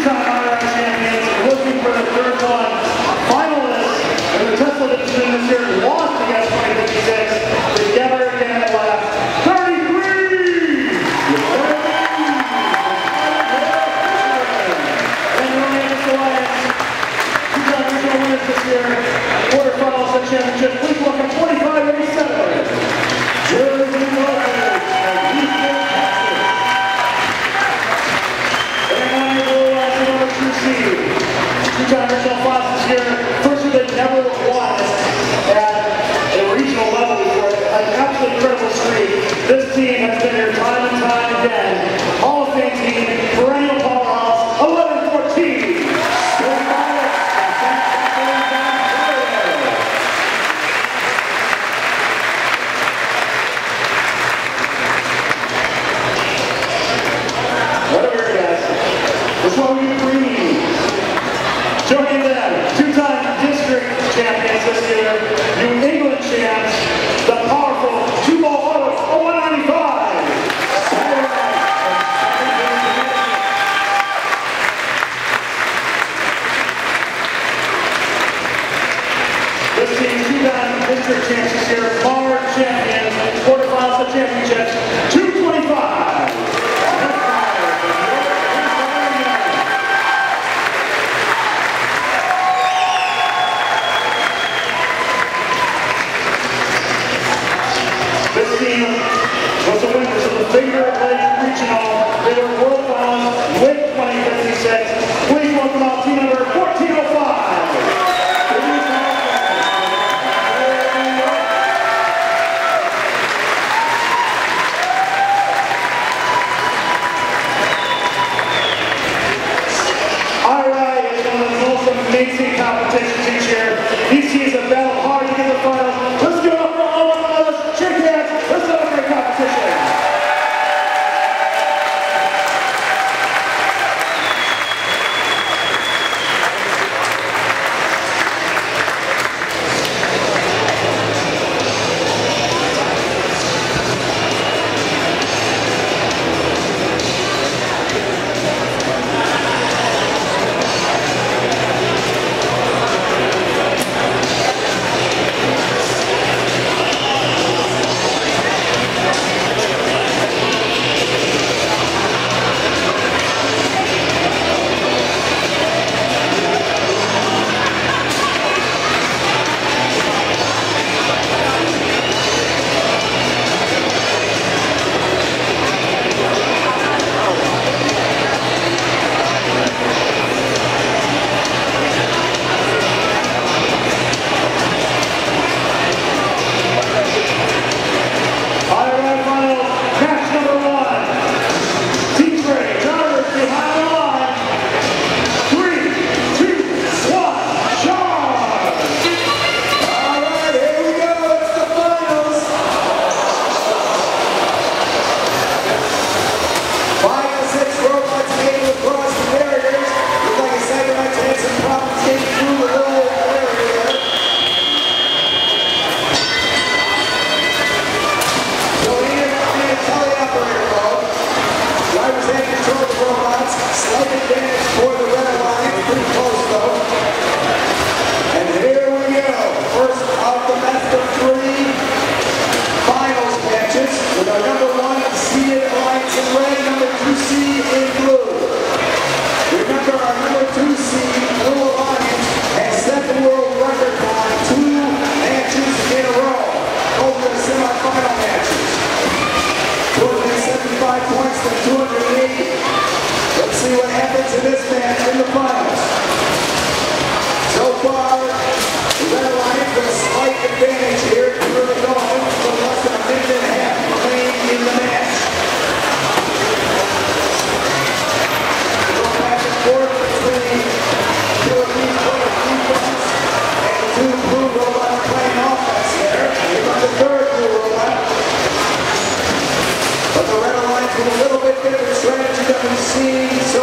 two-time IRAC champions, looking for the third one, finalists in the Tesla division this year, lost against 2056. Championship, Bar Champion, quarterfinals of championship. se